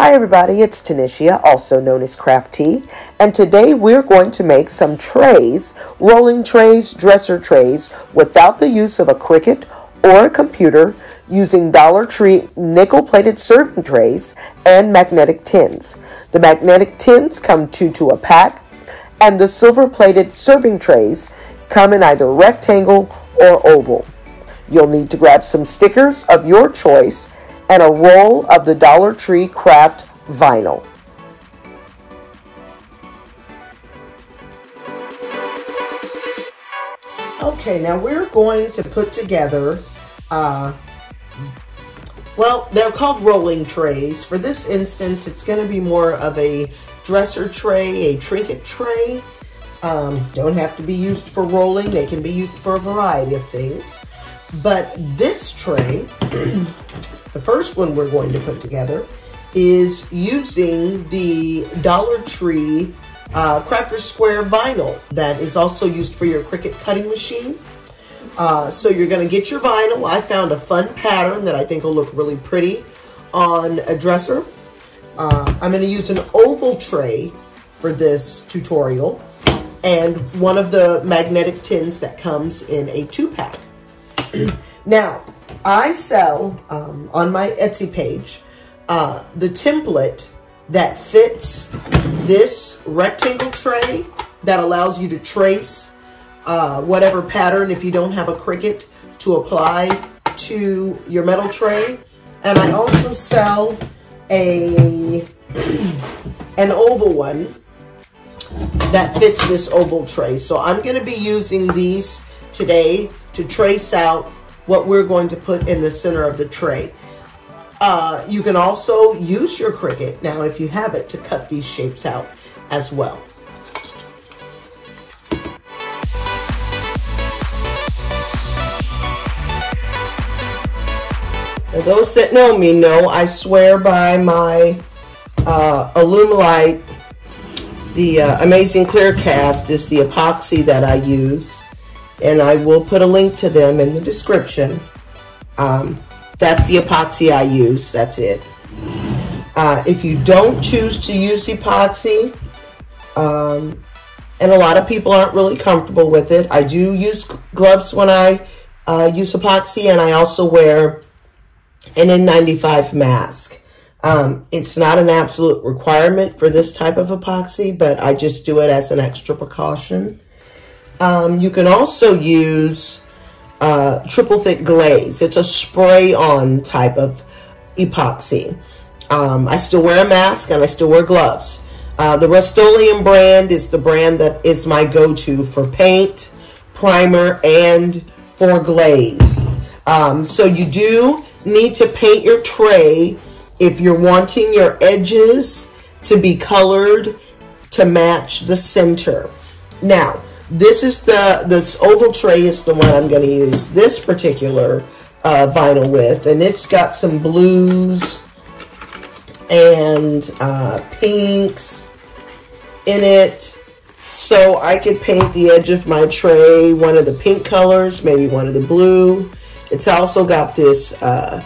Hi everybody, it's Tanisha, also known as Crafty, and today we're going to make some trays, rolling trays, dresser trays, without the use of a Cricut or a computer, using Dollar Tree nickel-plated serving trays and magnetic tins. The magnetic tins come two to a pack, and the silver-plated serving trays come in either rectangle or oval. You'll need to grab some stickers of your choice and a roll of the Dollar Tree Craft Vinyl. Okay, now we're going to put together, uh, well, they're called rolling trays. For this instance, it's going to be more of a dresser tray, a trinket tray. Um, don't have to be used for rolling. They can be used for a variety of things. But this tray The first one we're going to put together is using the Dollar Tree uh, Crafter Square vinyl that is also used for your Cricut cutting machine. Uh, so you're going to get your vinyl. I found a fun pattern that I think will look really pretty on a dresser. Uh, I'm going to use an oval tray for this tutorial and one of the magnetic tins that comes in a two-pack. now, I sell um, on my Etsy page uh, the template that fits this rectangle tray that allows you to trace uh, whatever pattern if you don't have a Cricut to apply to your metal tray. And I also sell a an oval one that fits this oval tray. So I'm going to be using these today to trace out what we're going to put in the center of the tray. Uh, you can also use your Cricut, now if you have it, to cut these shapes out as well. Now, those that know me know I swear by my uh, Alumilite. The uh, Amazing Clear Cast is the epoxy that I use and I will put a link to them in the description. Um, that's the epoxy I use. That's it. Uh, if you don't choose to use epoxy, um, and a lot of people aren't really comfortable with it, I do use gloves when I uh, use epoxy, and I also wear an N95 mask. Um, it's not an absolute requirement for this type of epoxy, but I just do it as an extra precaution. Um, you can also use uh, triple thick glaze. It's a spray-on type of epoxy. Um, I still wear a mask and I still wear gloves. Uh, the Rust-Oleum brand is the brand that is my go-to for paint, primer, and for glaze. Um, so you do need to paint your tray if you're wanting your edges to be colored to match the center. Now, this is the, this oval tray is the one I'm going to use this particular uh, vinyl with. And it's got some blues and uh, pinks in it. So I could paint the edge of my tray one of the pink colors, maybe one of the blue. It's also got this uh,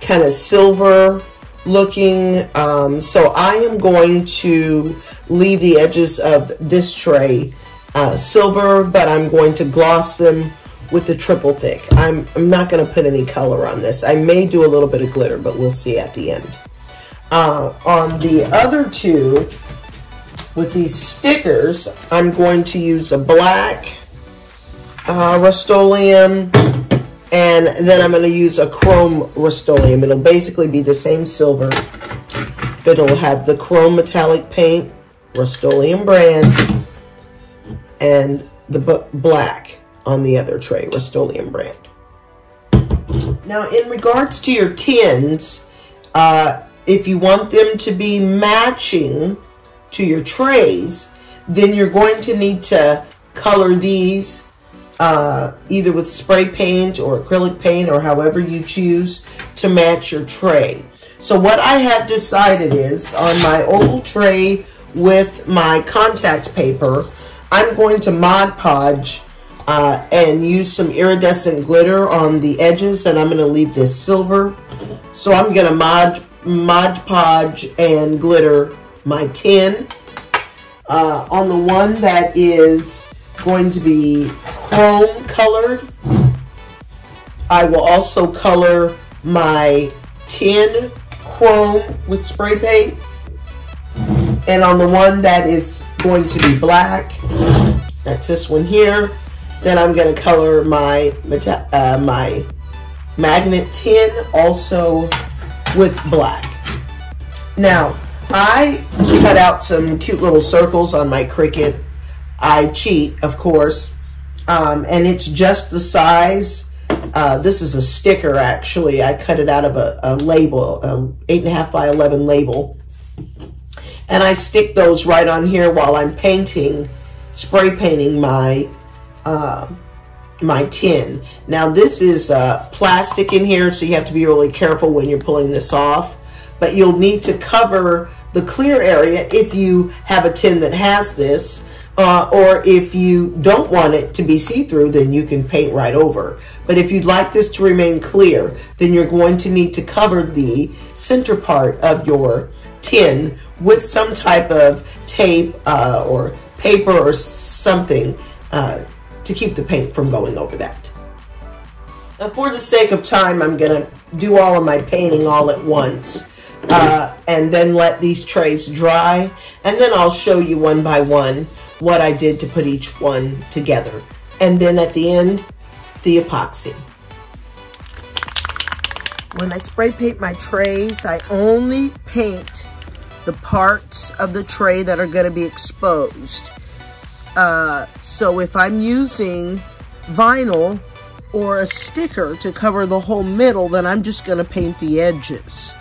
kind of silver looking. Um, so I am going to leave the edges of this tray uh, silver, but I'm going to gloss them with the triple thick. I'm, I'm not going to put any color on this. I may do a little bit of glitter, but we'll see at the end. Uh, on the other two, with these stickers, I'm going to use a black uh, Rust-Oleum, and then I'm going to use a chrome Rust-Oleum. It'll basically be the same silver, but it'll have the chrome metallic paint, Rust-Oleum brand, and the black on the other tray, Rust-Oleum brand. Now, in regards to your tins, uh, if you want them to be matching to your trays, then you're going to need to color these uh, either with spray paint or acrylic paint or however you choose to match your tray. So what I have decided is on my oval tray with my contact paper, I'm going to Mod Podge uh, and use some iridescent glitter on the edges and I'm going to leave this silver. So I'm going to Mod Mod Podge and glitter my tin. Uh, on the one that is going to be chrome colored, I will also color my tin chrome with spray paint. And on the one that is going to be black, that's this one here, then I'm going to color my, uh, my magnet tin also with black. Now, I cut out some cute little circles on my Cricut. I cheat, of course, um, and it's just the size. Uh, this is a sticker, actually. I cut it out of a, a label, a 8.5 by 11 label. And I stick those right on here while I'm painting, spray painting my uh, my tin. Now this is uh, plastic in here, so you have to be really careful when you're pulling this off. But you'll need to cover the clear area if you have a tin that has this. Uh, or if you don't want it to be see-through, then you can paint right over. But if you'd like this to remain clear, then you're going to need to cover the center part of your tin with some type of tape uh, or paper or something uh, to keep the paint from going over that. Now for the sake of time, I'm going to do all of my painting all at once. Uh, and then let these trays dry. And then I'll show you one by one what I did to put each one together. And then at the end, the epoxy. When I spray paint my trays, I only paint the parts of the tray that are going to be exposed. Uh, so if I'm using vinyl or a sticker to cover the whole middle, then I'm just going to paint the edges.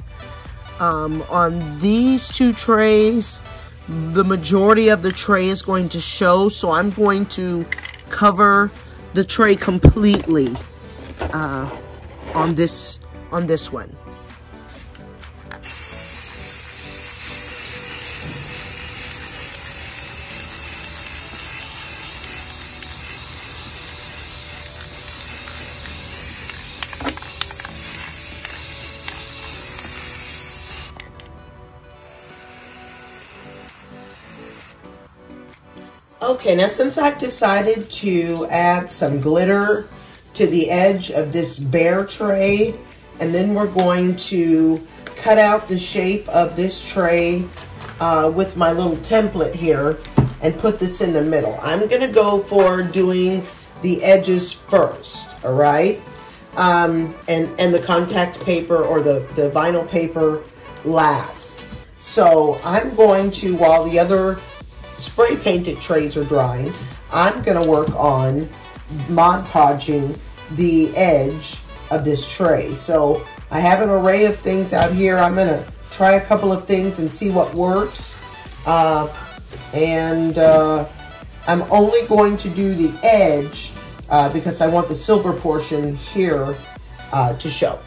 Um, on these two trays, the majority of the tray is going to show, so I'm going to cover the tray completely uh, on this on this one. Okay, now since I've decided to add some glitter to the edge of this bare tray, and then we're going to cut out the shape of this tray uh, with my little template here and put this in the middle. I'm gonna go for doing the edges first, all right? Um, and, and the contact paper or the, the vinyl paper last. So I'm going to, while the other spray painted trays are drying, I'm going to work on Mod Podging the edge of this tray. So I have an array of things out here. I'm going to try a couple of things and see what works. Uh, and uh, I'm only going to do the edge uh, because I want the silver portion here uh, to show.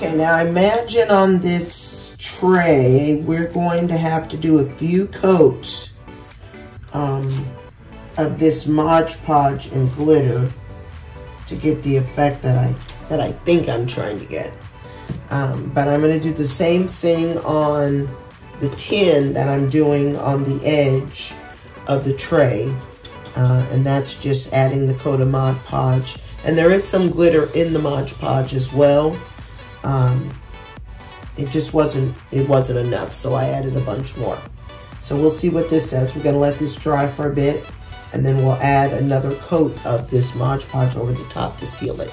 Okay, now imagine on this tray, we're going to have to do a few coats um, of this Mod Podge and glitter to get the effect that I that I think I'm trying to get. Um, but I'm going to do the same thing on the tin that I'm doing on the edge of the tray. Uh, and that's just adding the coat of Mod Podge. And there is some glitter in the Mod Podge as well. Um, it just wasn't, it wasn't enough, so I added a bunch more. So we'll see what this does. We're gonna let this dry for a bit, and then we'll add another coat of this Mod Podge over the top to seal it.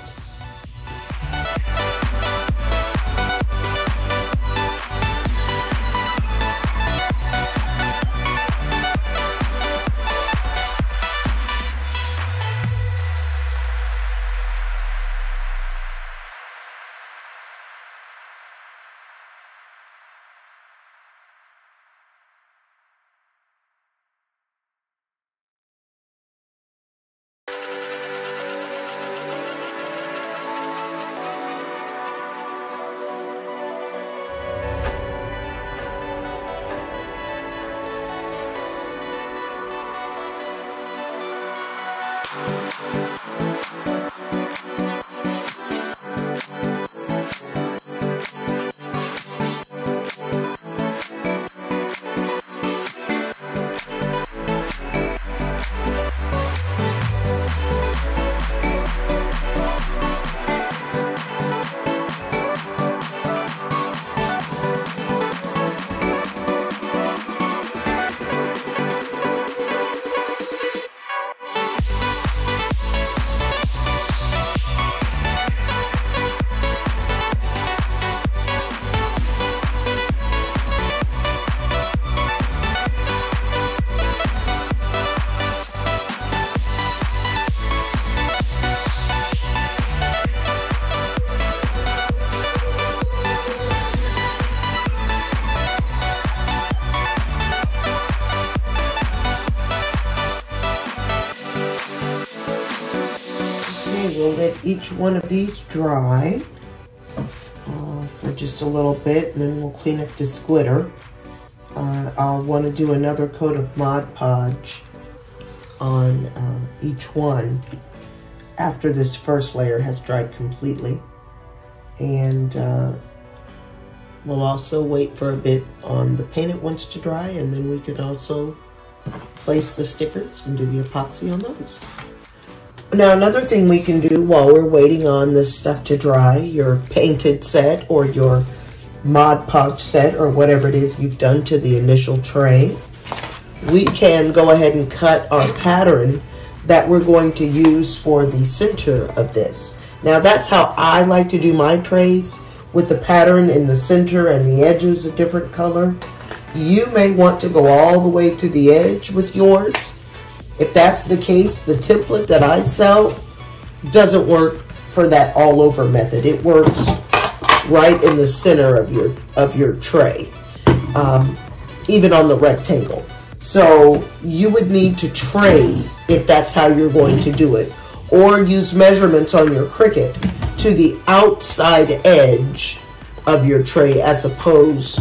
Each one of these dry uh, for just a little bit, and then we'll clean up this glitter. Uh, I'll want to do another coat of Mod Podge on uh, each one after this first layer has dried completely. And uh, we'll also wait for a bit on the painted ones to dry, and then we can also place the stickers and do the epoxy on those. Now, another thing we can do while we're waiting on this stuff to dry, your painted set or your Mod Podge set or whatever it is you've done to the initial tray, we can go ahead and cut our pattern that we're going to use for the center of this. Now, that's how I like to do my trays with the pattern in the center and the edges a different color. You may want to go all the way to the edge with yours if that's the case, the template that I sell doesn't work for that all over method. It works right in the center of your of your tray, um, even on the rectangle. So you would need to trace if that's how you're going to do it, or use measurements on your Cricut to the outside edge of your tray as opposed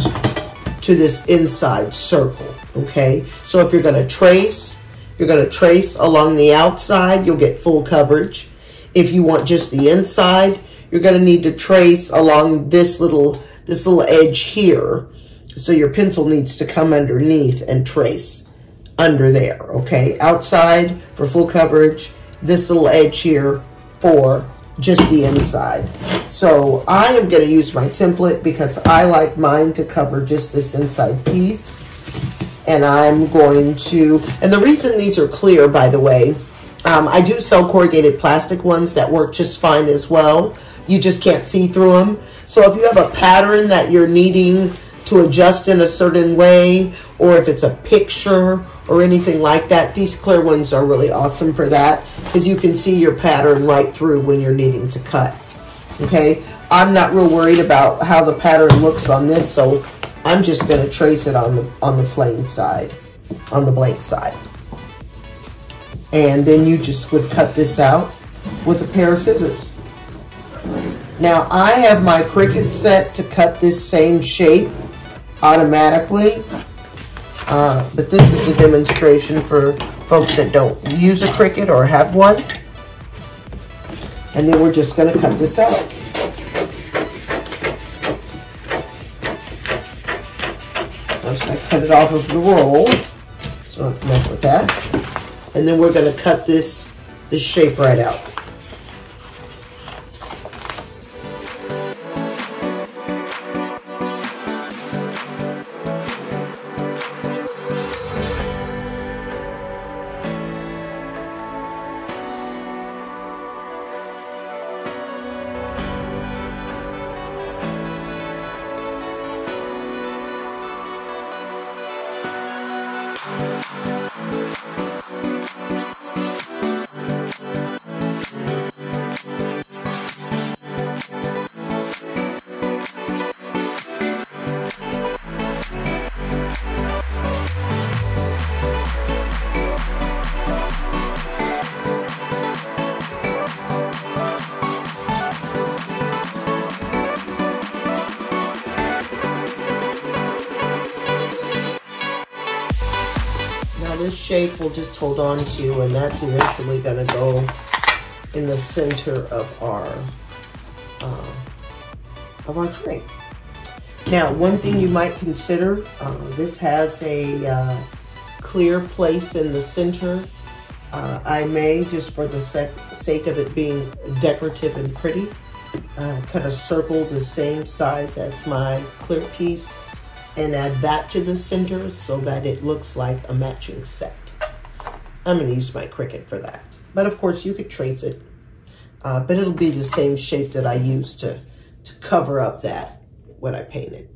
to this inside circle, okay? So if you're gonna trace, you're going to trace along the outside. You'll get full coverage. If you want just the inside, you're going to need to trace along this little, this little edge here. So your pencil needs to come underneath and trace under there, okay? Outside for full coverage, this little edge here for just the inside. So I am going to use my template because I like mine to cover just this inside piece and I'm going to, and the reason these are clear, by the way, um, I do sell corrugated plastic ones that work just fine as well. You just can't see through them. So if you have a pattern that you're needing to adjust in a certain way, or if it's a picture or anything like that, these clear ones are really awesome for that because you can see your pattern right through when you're needing to cut. Okay, I'm not real worried about how the pattern looks on this, so I'm just going to trace it on the, on the plain side, on the blank side. And then you just would cut this out with a pair of scissors. Now I have my Cricut set to cut this same shape automatically. Uh, but this is a demonstration for folks that don't use a Cricut or have one. And then we're just going to cut this out. I cut it off of the roll. So don't mess with that. And then we're going to cut this, this shape right out. Shape we'll just hold on to and that's eventually going to go in the center of our uh, of our tray. Now, one thing you might consider, uh, this has a uh, clear place in the center. Uh, I may, just for the sake of it being decorative and pretty, uh, cut a circle the same size as my clear piece and add that to the center so that it looks like a matching set. I'm going to use my Cricut for that. But of course, you could trace it. Uh, but it'll be the same shape that I used to, to cover up that, what I painted.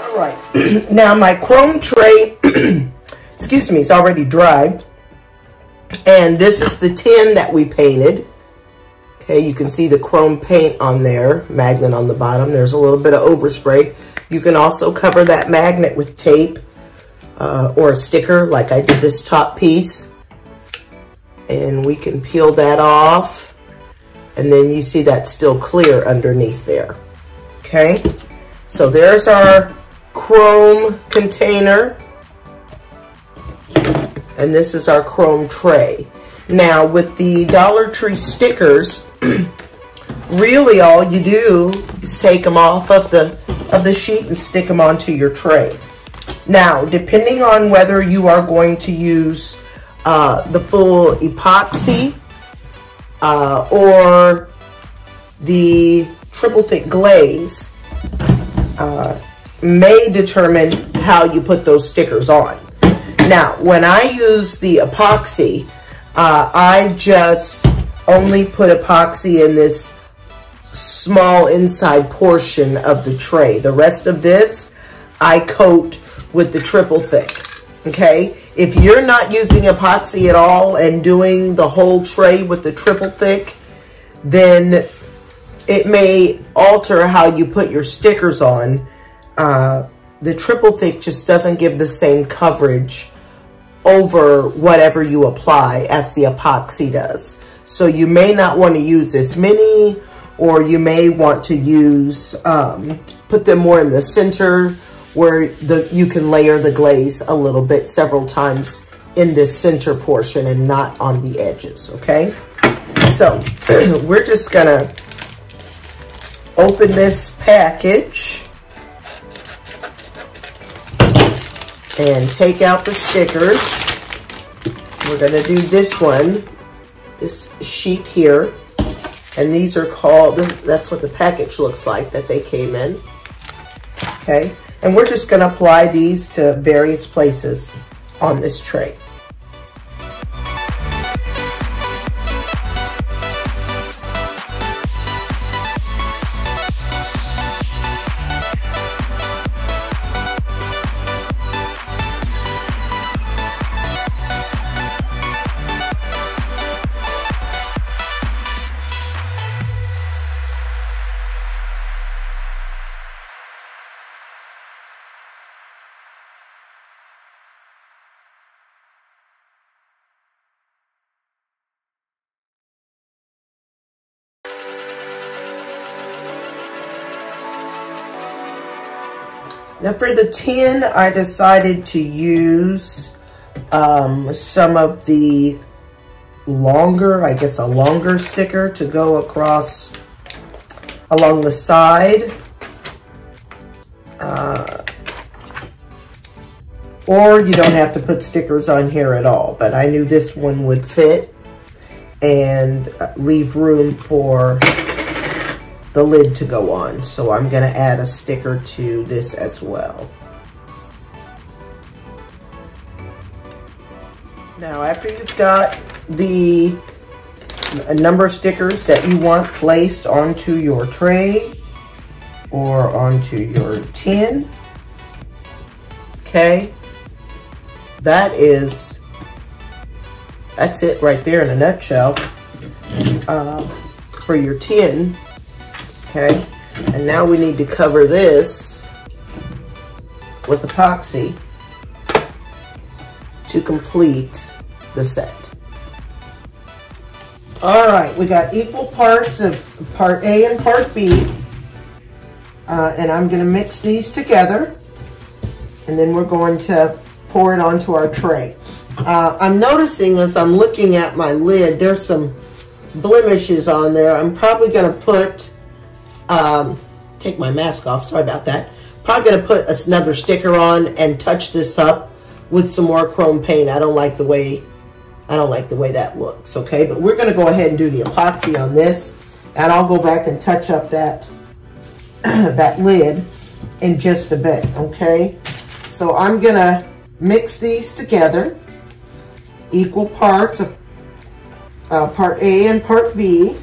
All right. now my chrome tray, excuse me, it's already dry. And this is the tin that we painted. Okay, you can see the chrome paint on there, magnet on the bottom. There's a little bit of overspray. You can also cover that magnet with tape uh, or a sticker like I did this top piece. And we can peel that off. And then you see that's still clear underneath there. Okay, so there's our chrome container. And this is our chrome tray. Now with the Dollar Tree stickers, really all you do is take them off of the, of the sheet and stick them onto your tray. Now, depending on whether you are going to use uh, the full epoxy uh, or the triple thick glaze uh, may determine how you put those stickers on. Now, when I use the epoxy, uh, I just only put epoxy in this small inside portion of the tray. The rest of this, I coat with the triple thick, okay? If you're not using epoxy at all and doing the whole tray with the triple thick, then it may alter how you put your stickers on. Uh, the triple thick just doesn't give the same coverage over whatever you apply as the epoxy does. So you may not want to use as many or you may want to use, um, put them more in the center where the you can layer the glaze a little bit several times in this center portion and not on the edges, okay? So we're just gonna open this package and take out the stickers. We're going to do this one, this sheet here. And these are called, that's what the package looks like that they came in. Okay, and we're just going to apply these to various places on this tray. Now for the 10, I decided to use um, some of the longer, I guess a longer sticker to go across along the side. Uh, or you don't have to put stickers on here at all, but I knew this one would fit and leave room for the lid to go on. So I'm gonna add a sticker to this as well. Now after you've got the number of stickers that you want placed onto your tray or onto your tin, okay, that is, that's it right there in a nutshell uh, for your tin okay? And now we need to cover this with epoxy to complete the set. All right, we got equal parts of part A and part B. Uh, and I'm gonna mix these together. And then we're going to pour it onto our tray. Uh, I'm noticing as I'm looking at my lid, there's some blemishes on there. I'm probably gonna put um, take my mask off. Sorry about that. Probably going to put another sticker on and touch this up with some more chrome paint. I don't like the way I don't like the way that looks, okay? But we're going to go ahead and do the epoxy on this. And I'll go back and touch up that, that lid in just a bit, okay? So I'm going to mix these together. Equal parts of uh, part A and part B.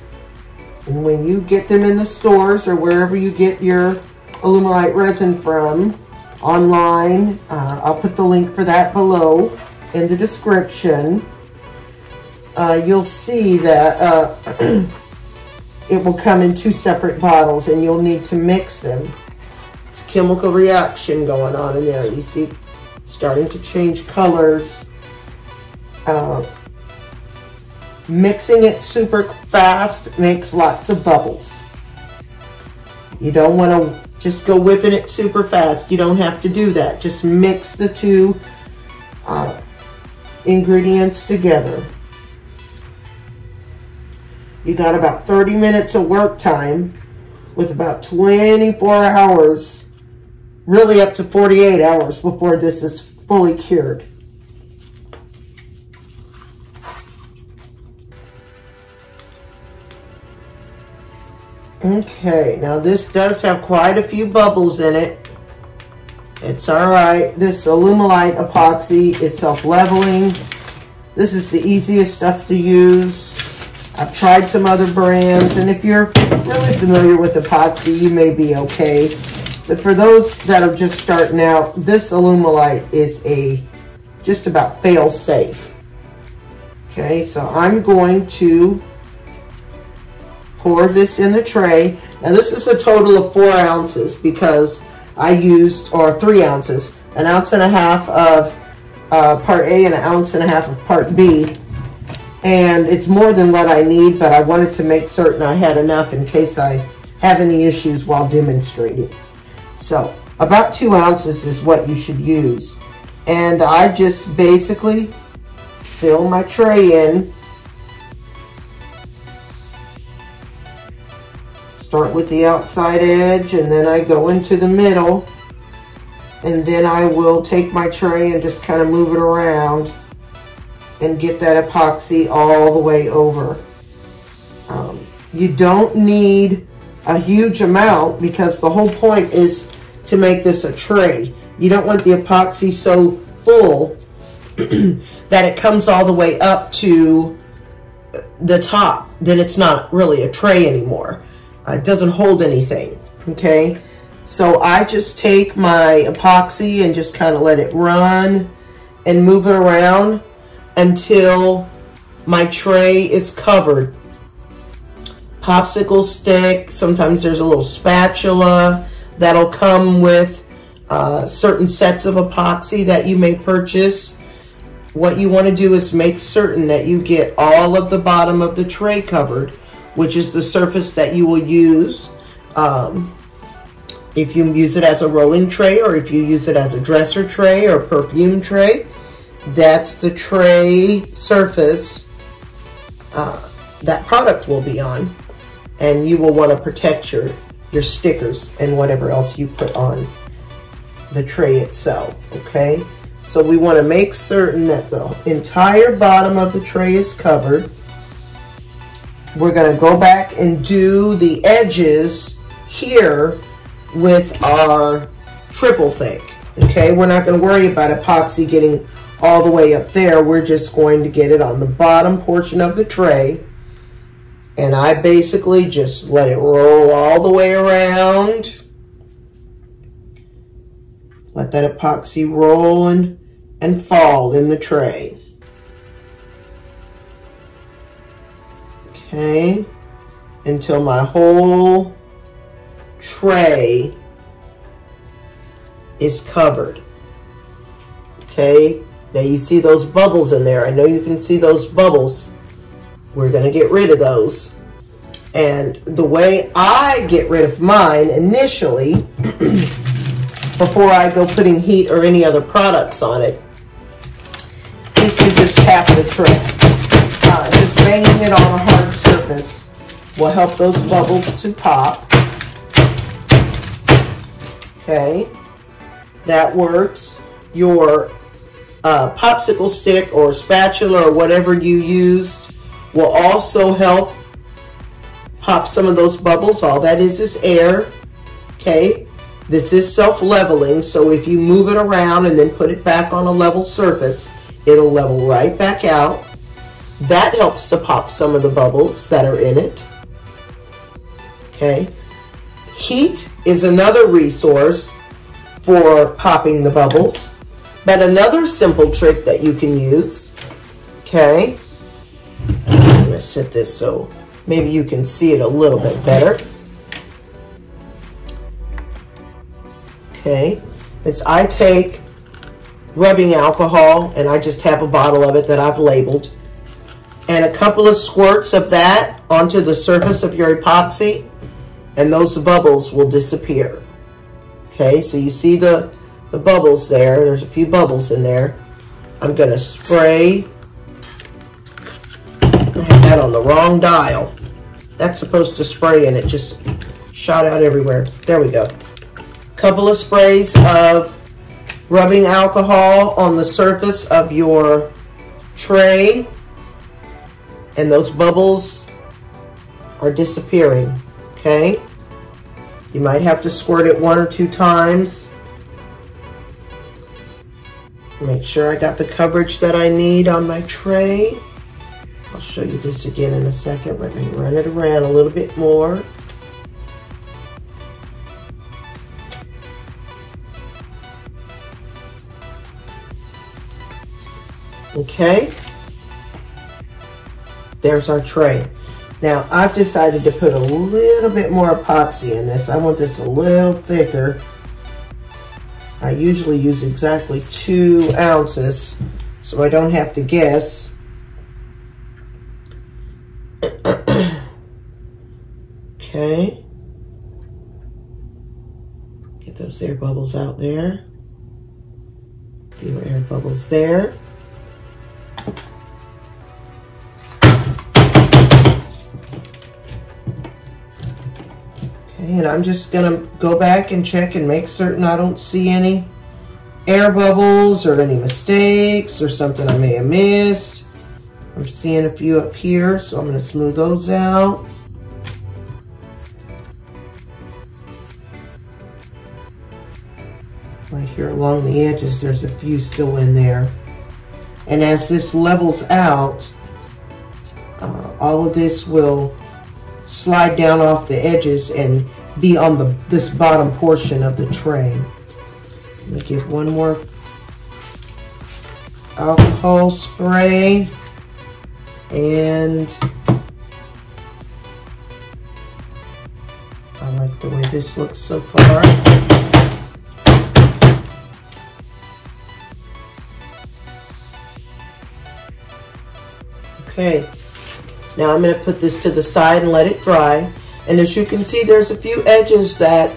And when you get them in the stores or wherever you get your Alumilite resin from online, uh, I'll put the link for that below in the description. Uh, you'll see that uh, it will come in two separate bottles and you'll need to mix them. It's a chemical reaction going on in there. You see starting to change colors. Uh, Mixing it super fast makes lots of bubbles. You don't want to just go whipping it super fast. You don't have to do that. Just mix the two uh, ingredients together. You got about 30 minutes of work time with about 24 hours, really up to 48 hours before this is fully cured. Okay, now this does have quite a few bubbles in it. It's all right. This Alumilite epoxy is self-leveling. This is the easiest stuff to use. I've tried some other brands, and if you're really familiar with epoxy, you may be okay. But for those that are just starting out, this Alumilite is a just about fail-safe. Okay, so I'm going to pour this in the tray. Now this is a total of four ounces because I used, or three ounces, an ounce and a half of uh, part A and an ounce and a half of part B. And it's more than what I need, but I wanted to make certain I had enough in case I have any issues while demonstrating. So about two ounces is what you should use. And I just basically fill my tray in start with the outside edge and then I go into the middle and then I will take my tray and just kind of move it around and get that epoxy all the way over. Um, you don't need a huge amount because the whole point is to make this a tray. You don't want the epoxy so full that it comes all the way up to the top. Then it's not really a tray anymore. Uh, it doesn't hold anything, okay? So I just take my epoxy and just kind of let it run and move it around until my tray is covered. Popsicle stick, sometimes there's a little spatula that'll come with uh, certain sets of epoxy that you may purchase. What you want to do is make certain that you get all of the bottom of the tray covered which is the surface that you will use um, If you use it as a rolling tray or if you use it as a dresser tray or perfume tray, that's the tray surface uh, that product will be on. And you will want to protect your, your stickers and whatever else you put on the tray itself, okay? So we want to make certain that the entire bottom of the tray is covered. We're going to go back and do the edges here with our triple thick. Okay, we're not going to worry about epoxy getting all the way up there. We're just going to get it on the bottom portion of the tray. And I basically just let it roll all the way around. Let that epoxy roll and, and fall in the tray. Okay, until my whole tray is covered. Okay, now you see those bubbles in there. I know you can see those bubbles. We're going to get rid of those. And the way I get rid of mine initially, before I go putting heat or any other products on it, is to just tap the tray. Uh, just banging it on a hard surface will help those bubbles to pop. Okay, that works. Your uh, popsicle stick or spatula or whatever you used will also help pop some of those bubbles. All that is is air, okay? This is self-leveling, so if you move it around and then put it back on a level surface, it'll level right back out. That helps to pop some of the bubbles that are in it, okay? Heat is another resource for popping the bubbles. But another simple trick that you can use, okay, I'm going to set this so maybe you can see it a little bit better. Okay, is I take rubbing alcohol and I just have a bottle of it that I've labeled and a couple of squirts of that onto the surface of your epoxy and those bubbles will disappear. Okay, so you see the, the bubbles there. There's a few bubbles in there. I'm going to spray. I had that on the wrong dial. That's supposed to spray and it just shot out everywhere. There we go. Couple of sprays of rubbing alcohol on the surface of your tray. And those bubbles are disappearing. Okay. You might have to squirt it one or two times. Make sure I got the coverage that I need on my tray. I'll show you this again in a second. Let me run it around a little bit more. Okay. There's our tray. Now, I've decided to put a little bit more epoxy in this. I want this a little thicker. I usually use exactly two ounces, so I don't have to guess. okay. Get those air bubbles out there. Few air bubbles there. And I'm just gonna go back and check and make certain I don't see any air bubbles or any mistakes or something I may have missed. I'm seeing a few up here, so I'm gonna smooth those out. Right here along the edges, there's a few still in there. And as this levels out, uh, all of this will slide down off the edges and be on the this bottom portion of the tray. Let me give one more alcohol spray and I like the way this looks so far. Okay, now I'm going to put this to the side and let it dry. And as you can see, there's a few edges that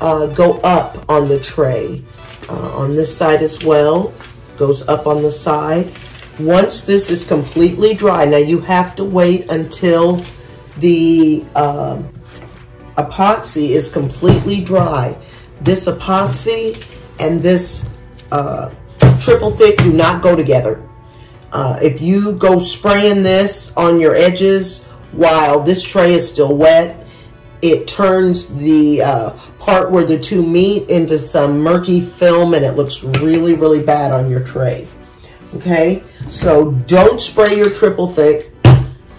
uh, go up on the tray. Uh, on this side as well, goes up on the side. Once this is completely dry, now you have to wait until the uh, epoxy is completely dry. This epoxy and this uh, triple thick do not go together. Uh, if you go spraying this on your edges while this tray is still wet, it turns the uh, part where the two meet into some murky film and it looks really, really bad on your tray. Okay, so don't spray your triple thick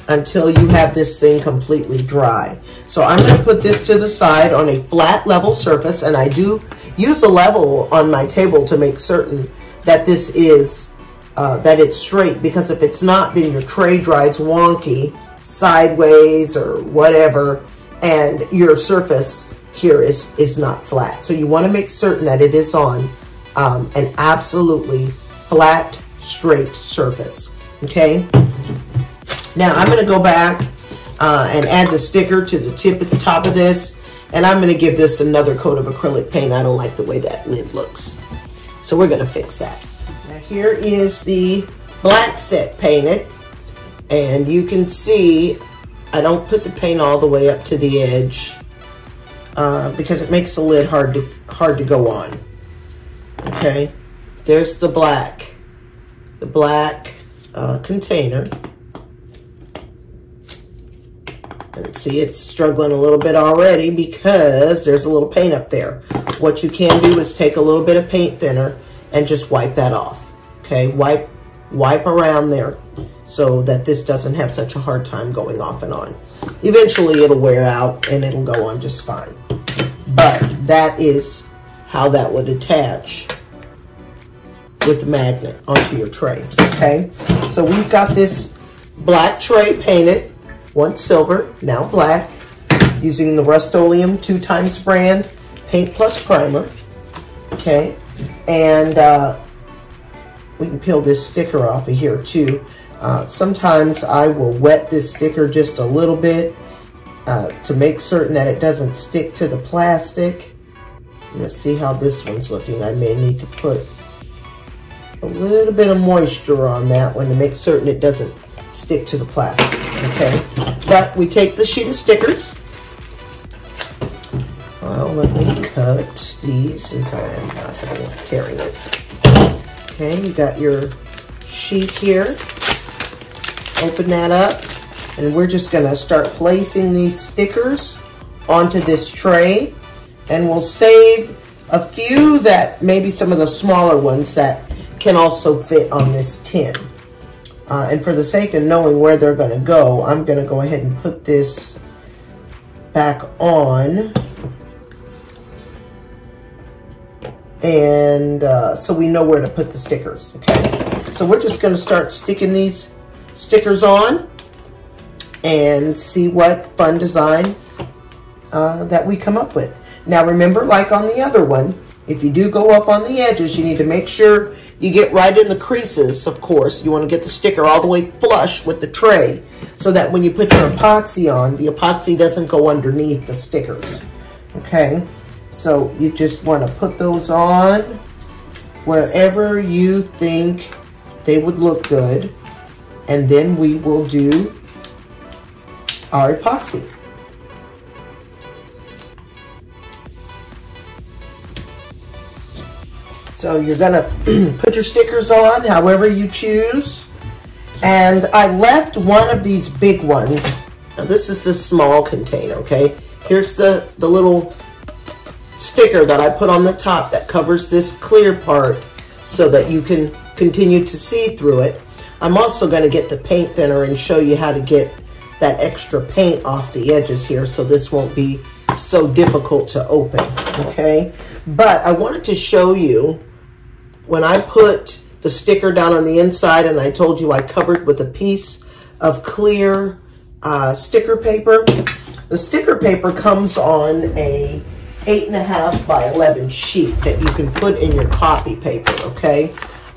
until you have this thing completely dry. So I'm going to put this to the side on a flat level surface and I do use a level on my table to make certain that this is, uh, that it's straight because if it's not then your tray dries wonky sideways or whatever and your surface here is, is not flat. So you want to make certain that it is on um, an absolutely flat, straight surface, okay? Now I'm to go back uh, and add the sticker to the tip at the top of this. And I'm to give this another coat of acrylic paint. I don't like the way that lid looks. So we're to fix that. Now here is the black set painted. And you can see I don't put the paint all the way up to the edge uh, because it makes the lid hard to, hard to go on. Okay, there's the black, the black uh, container. And see, it's struggling a little bit already because there's a little paint up there. What you can do is take a little bit of paint thinner and just wipe that off. Okay, wipe, wipe around there so that this doesn't have such a hard time going off and on. Eventually it'll wear out and it'll go on just fine. But that is how that would attach with the magnet onto your tray, okay? So we've got this black tray painted, once silver, now black, using the Rust-Oleum two times brand Paint Plus Primer, okay? And uh, we can peel this sticker off of here too. Uh, sometimes I will wet this sticker just a little bit uh, to make certain that it doesn't stick to the plastic. Let's see how this one's looking. I may need to put a little bit of moisture on that one to make certain it doesn't stick to the plastic, okay? But we take the sheet of stickers. Well, let me cut these since I am not tearing it. Okay, you got your sheet here. Open that up. And we're just going to start placing these stickers onto this tray. And we'll save a few that, maybe some of the smaller ones that can also fit on this tin. Uh, and for the sake of knowing where they're going to go, I'm going to go ahead and put this back on. And uh, so we know where to put the stickers, okay? So we're just going to start sticking these stickers on and see what fun design uh, that we come up with. Now remember, like on the other one, if you do go up on the edges, you need to make sure you get right in the creases, of course. You want to get the sticker all the way flush with the tray so that when you put your epoxy on, the epoxy doesn't go underneath the stickers. Okay, so you just want to put those on wherever you think they would look good and then we will do our epoxy. So you're gonna put your stickers on however you choose. And I left one of these big ones. Now this is the small container, okay? Here's the, the little sticker that I put on the top that covers this clear part so that you can continue to see through it. I'm also going to get the paint thinner and show you how to get that extra paint off the edges here so this won't be so difficult to open, okay? But I wanted to show you when I put the sticker down on the inside and I told you I covered with a piece of clear uh, sticker paper. The sticker paper comes on a eight and a half by 11 sheet that you can put in your copy paper, okay?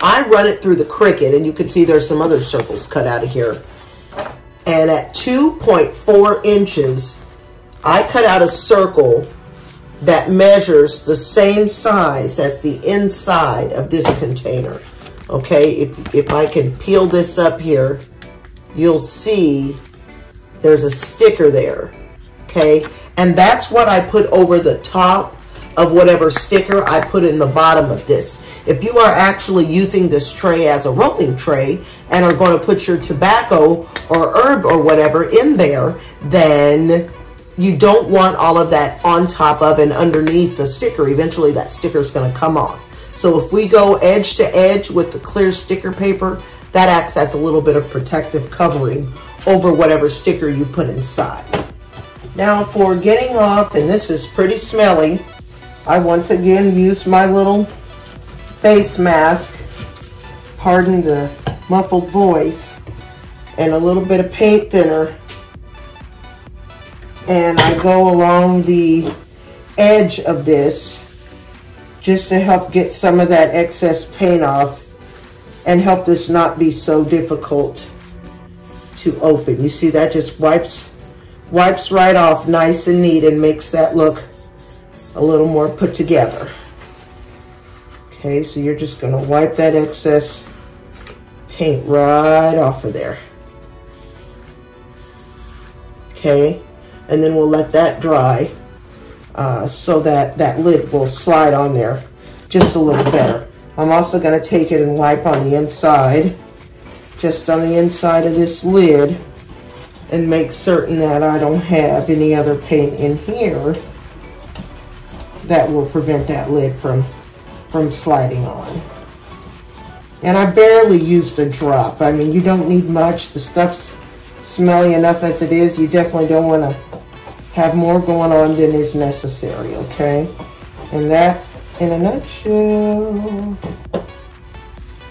I run it through the Cricut, and you can see there's some other circles cut out of here. And at 2.4 inches, I cut out a circle that measures the same size as the inside of this container. Okay, if, if I can peel this up here, you'll see there's a sticker there. Okay, and that's what I put over the top of whatever sticker I put in the bottom of this. If you are actually using this tray as a rolling tray and are going to put your tobacco or herb or whatever in there, then you don't want all of that on top of and underneath the sticker. Eventually that sticker is going to come off. So if we go edge to edge with the clear sticker paper, that acts as a little bit of protective covering over whatever sticker you put inside. Now for getting off, and this is pretty smelly, I once again use my little face mask, pardon the muffled voice, and a little bit of paint thinner. And I go along the edge of this just to help get some of that excess paint off and help this not be so difficult to open. You see that just wipes wipes right off nice and neat and makes that look a little more put together. Okay, so you're just gonna wipe that excess paint right off of there. Okay, and then we'll let that dry uh, so that that lid will slide on there just a little better. I'm also gonna take it and wipe on the inside, just on the inside of this lid and make certain that I don't have any other paint in here that will prevent that lid from, from sliding on. And I barely used a drop. I mean, you don't need much. The stuff's smelly enough as it is. You definitely don't want to have more going on than is necessary, okay? And that, in a nutshell,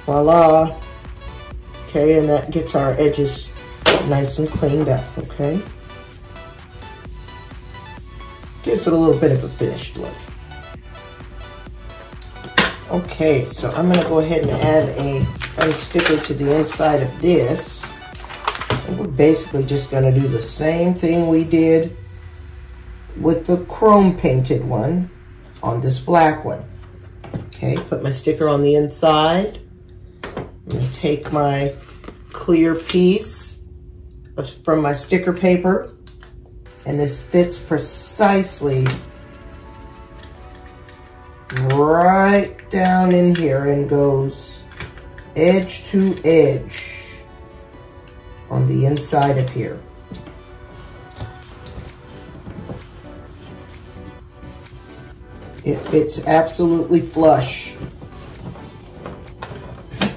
voila. Okay, and that gets our edges nice and cleaned up, okay? Gives it a little bit of a finished look. Okay, so I'm gonna go ahead and add a, a sticker to the inside of this. And we're basically just gonna do the same thing we did with the chrome painted one on this black one. Okay, put my sticker on the inside. I'm gonna take my clear piece from my sticker paper and this fits precisely right down in here and goes edge to edge on the inside of here. It fits absolutely flush.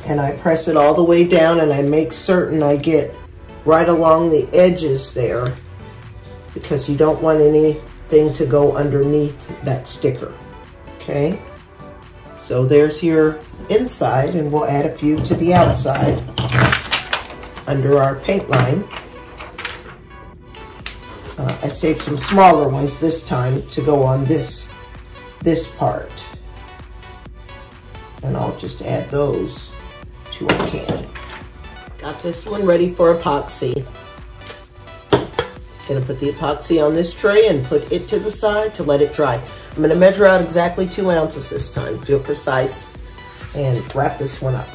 And I press it all the way down and I make certain I get right along the edges there because you don't want anything to go underneath that sticker, okay? So there's your inside and we'll add a few to the outside under our paint line. Uh, I saved some smaller ones this time to go on this, this part. And I'll just add those to our can. Got this one ready for epoxy. Gonna put the epoxy on this tray and put it to the side to let it dry. I'm gonna measure out exactly two ounces this time. Do it precise and wrap this one up.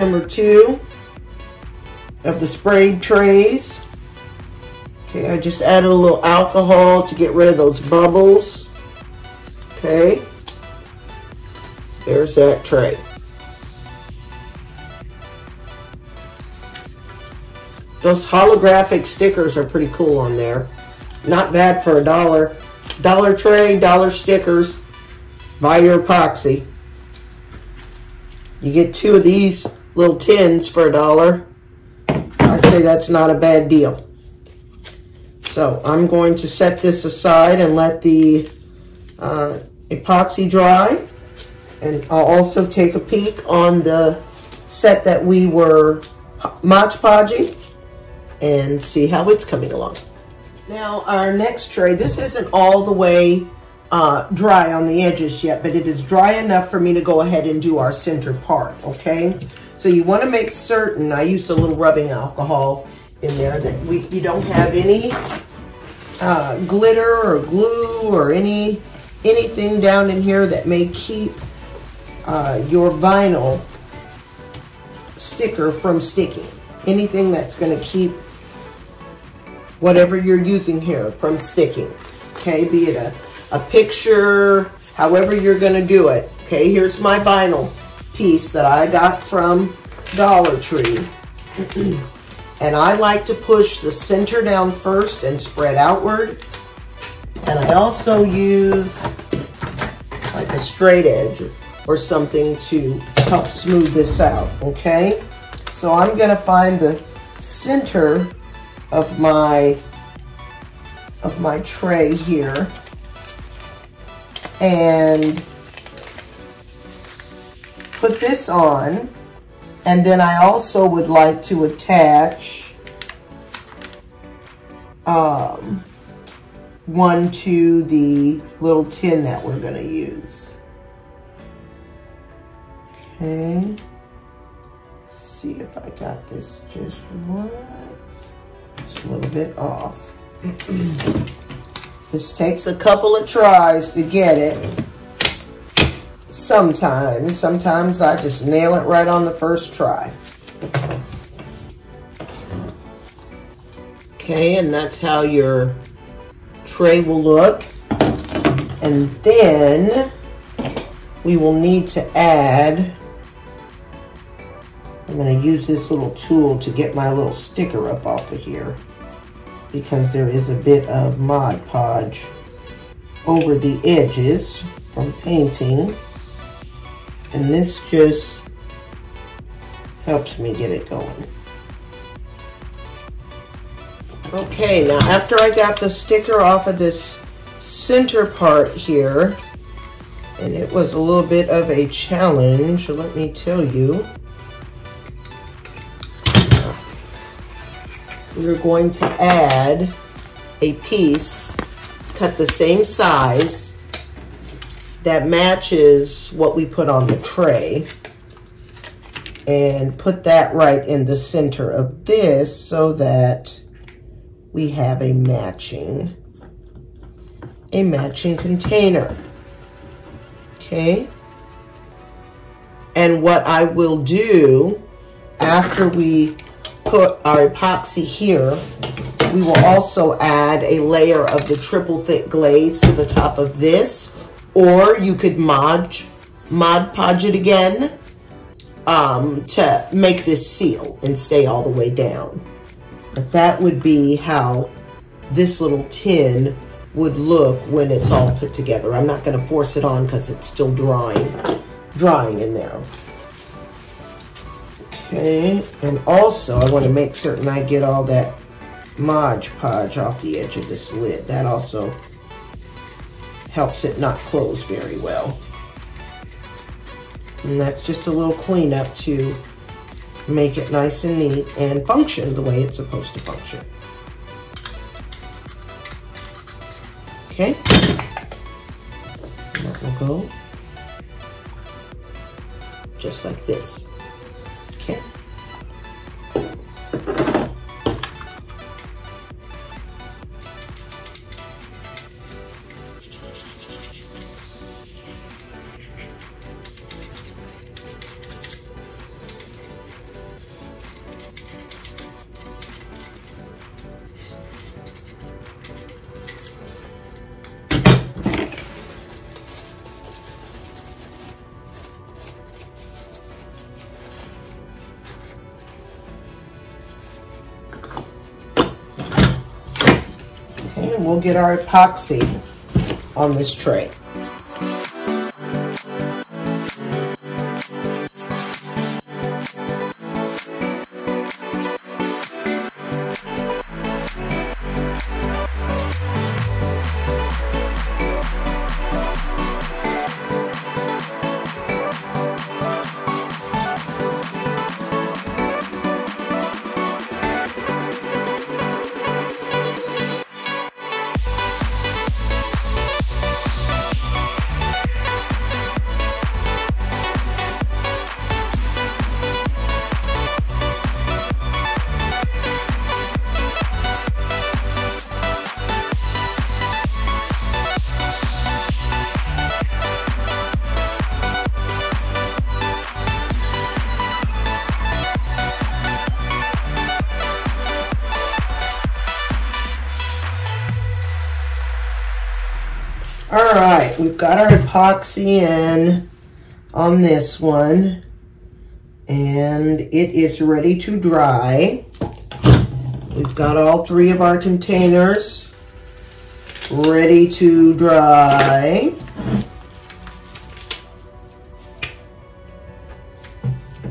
Number two. of the sprayed trays. Okay, I just added a little alcohol to get rid of those bubbles. Okay, there's that tray. Those holographic stickers are pretty cool on there. Not bad for a dollar. Dollar tray, dollar stickers. Buy your epoxy. You get two of these little tins for a dollar. I'd say that's not a bad deal. So I'm going to set this aside and let the uh, epoxy dry. And I'll also take a peek on the set that we were Mod Podging and see how it's coming along. Now our next tray, this isn't all the way uh, dry on the edges yet, but it is dry enough for me to go ahead and do our center part, okay? So you want to make certain, I used a little rubbing alcohol in there, that we you don't have any uh, glitter or glue or any anything down in here that may keep uh, your vinyl sticker from sticking. Anything that's going to keep whatever you're using here from sticking. Okay, be it a, a picture, however you're going to do it. Okay, here's my vinyl piece that I got from Dollar Tree. and I like to push the center down first and spread outward. And I also use like a straight edge or something to help smooth this out, okay? So I'm gonna find the center of my of my tray here and put this on and then I also would like to attach um, one to the little tin that we're going to use. Okay. See if I got this just right. It's a little bit off. this takes a couple of tries to get it. Sometimes. Sometimes I just nail it right on the first try. Okay, and that's how your tray will look. And then we will need to add I'm going to use this little tool to get my little sticker up off of here because there is a bit of Mod Podge over the edges from painting. And this just helps me get it going. Okay, now after I got the sticker off of this center part here, and it was a little bit of a challenge, let me tell you. we're going to add a piece cut the same size that matches what we put on the tray and put that right in the center of this so that we have a matching a matching container. Okay? And what I will do after we put our epoxy here, we will also add a layer of the triple thick glaze to the top of this, or you could mod, mod podge it again um, to make this seal and stay all the way down. But that would be how this little tin would look when it's all put together. I'm not going to force it on because it's still drying, drying in there. Okay, and also I want to make certain I get all that Mod Podge off the edge of this lid. That also helps it not close very well. And that's just a little cleanup to make it nice and neat and function the way it's supposed to function. Okay, and that will go just like this. Okay, and we'll get our epoxy on this tray. We've got our epoxy in on this one and it is ready to dry. We've got all three of our containers ready to dry.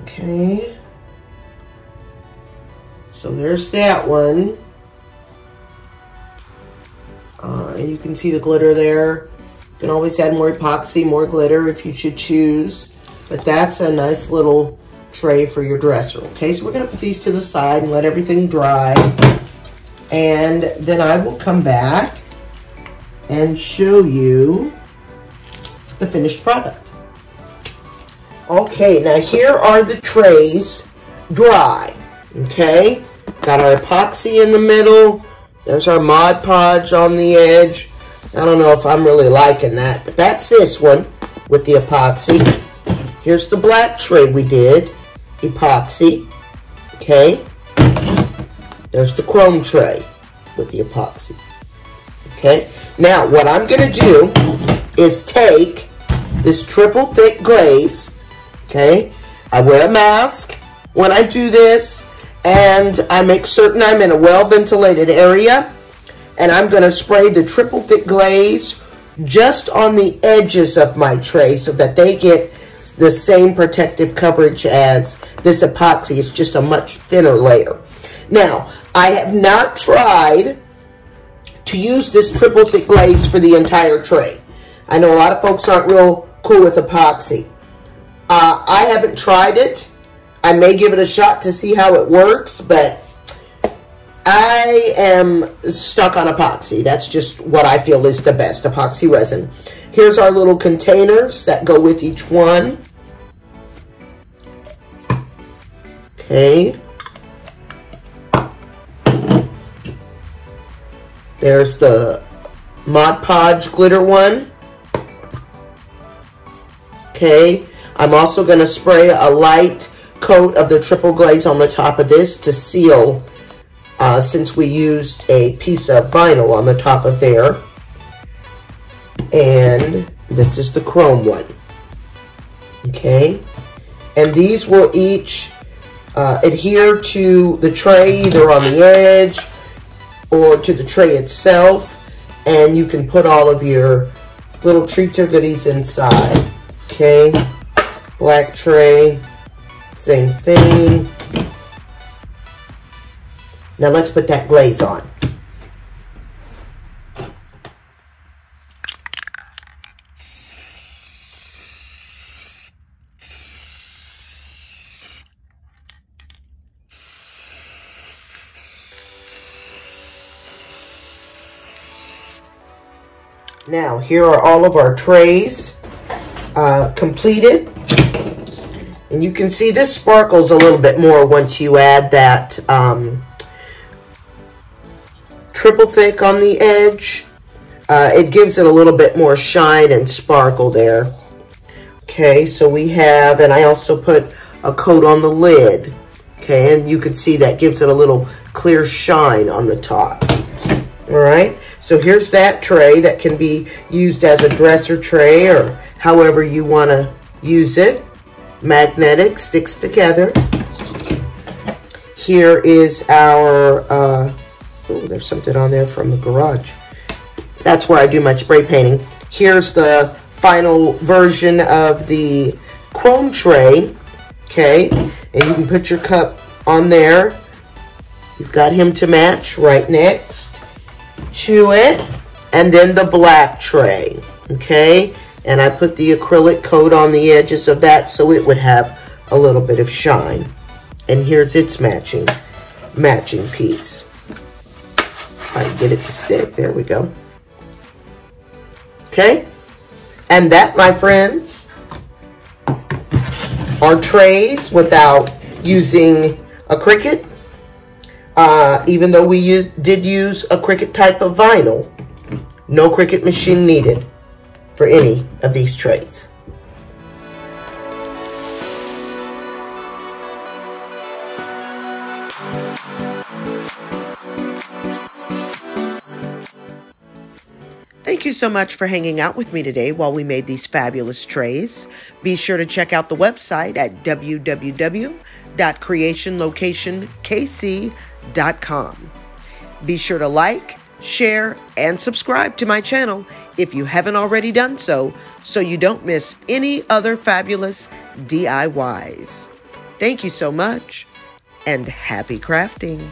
Okay. So there's that one. Uh, and you can see the glitter there. You can always add more epoxy, more glitter if you should choose. But that's a nice little tray for your dresser. Okay, so we're going to put these to the side and let everything dry. And then I will come back and show you the finished product. Okay, now here are the trays dry. Okay, got our epoxy in the middle. There's our Mod Podge on the edge. I don't know if I'm really liking that, but that's this one with the epoxy. Here's the black tray we did, epoxy, okay? There's the chrome tray with the epoxy, okay? Now, what I'm going to do is take this triple thick glaze, okay? I wear a mask when I do this, and I make certain I'm in a well-ventilated area and I'm going to spray the triple thick glaze just on the edges of my tray so that they get the same protective coverage as this epoxy. It's just a much thinner layer. Now, I have not tried to use this triple thick glaze for the entire tray. I know a lot of folks aren't real cool with epoxy. Uh, I haven't tried it. I may give it a shot to see how it works, but I am stuck on epoxy. That's just what I feel is the best, epoxy resin. Here's our little containers that go with each one. Okay. There's the Mod Podge glitter one. Okay. I'm also going to spray a light coat of the triple glaze on the top of this to seal uh, since we used a piece of vinyl on the top of there. And this is the chrome one. Okay. And these will each uh, adhere to the tray either on the edge or to the tray itself. And you can put all of your little treats or goodies inside. Okay. Black tray. Same thing. Now let's put that glaze on. Now, here are all of our trays uh, completed. And you can see this sparkles a little bit more once you add that um, triple thick on the edge. Uh, it gives it a little bit more shine and sparkle there. Okay, so we have, and I also put a coat on the lid. Okay, and you can see that gives it a little clear shine on the top. All right, so here's that tray that can be used as a dresser tray or however you want to use it. Magnetic, sticks together. Here is our uh, Oh, there's something on there from the garage. That's where I do my spray painting. Here's the final version of the chrome tray. Okay, and you can put your cup on there. You've got him to match right next to it. And then the black tray. Okay, and I put the acrylic coat on the edges of that so it would have a little bit of shine. And here's its matching, matching piece. I get it to stick, there we go. Okay, and that, my friends, are trays without using a Cricut. Uh, even though we did use a Cricut type of vinyl, no Cricut machine needed for any of these trays. Thank you so much for hanging out with me today while we made these fabulous trays. Be sure to check out the website at www.creationlocationkc.com. Be sure to like, share, and subscribe to my channel if you haven't already done so, so you don't miss any other fabulous DIYs. Thank you so much, and happy crafting.